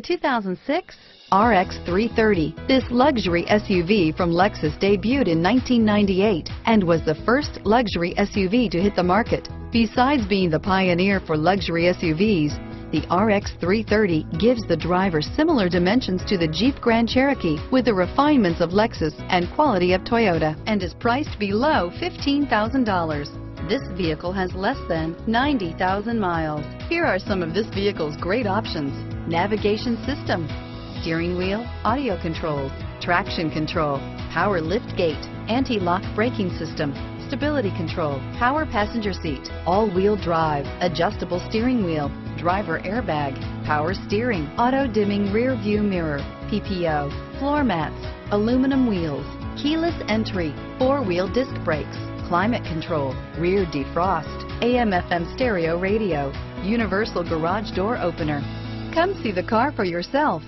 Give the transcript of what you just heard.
2006 RX 330. This luxury SUV from Lexus debuted in 1998 and was the first luxury SUV to hit the market. Besides being the pioneer for luxury SUVs, the RX 330 gives the driver similar dimensions to the Jeep Grand Cherokee with the refinements of Lexus and quality of Toyota and is priced below $15,000. This vehicle has less than 90,000 miles. Here are some of this vehicle's great options. Navigation system, steering wheel, audio controls, traction control, power lift gate, anti-lock braking system, stability control, power passenger seat, all-wheel drive, adjustable steering wheel, driver airbag, power steering, auto-dimming rear view mirror, PPO, floor mats, aluminum wheels, keyless entry, four-wheel disc brakes, climate control, rear defrost, AM FM stereo radio, universal garage door opener. Come see the car for yourself.